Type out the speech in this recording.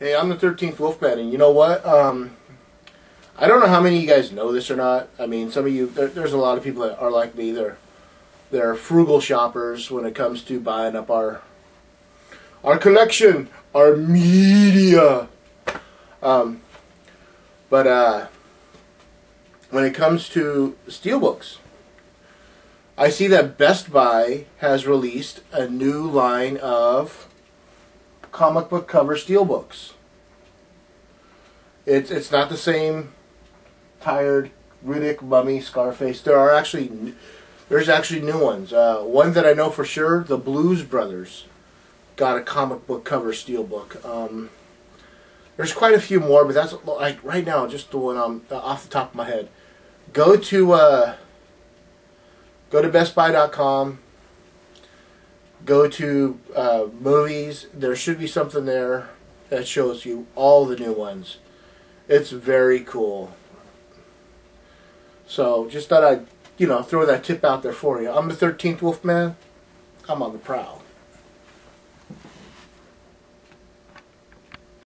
Hey, I'm the 13th Wolfman, and you know what? Um, I don't know how many of you guys know this or not. I mean, some of you, there, there's a lot of people that are like me. They're they're frugal shoppers when it comes to buying up our our collection, our media. Um, but uh, when it comes to steelbooks, I see that Best Buy has released a new line of comic book cover steelbooks. It's it's not the same tired Riddick, Mummy, Scarface. There are actually there's actually new ones. Uh, one that I know for sure, the Blues Brothers, got a comic book cover steelbook. Um, there's quite a few more, but that's like right now just the one uh, off the top of my head. Go to uh, go to BestBuy.com. Go to uh, movies. There should be something there that shows you all the new ones. It's very cool. So just thought I'd you know throw that tip out there for you. I'm the 13th Wolfman. I'm on the prowl.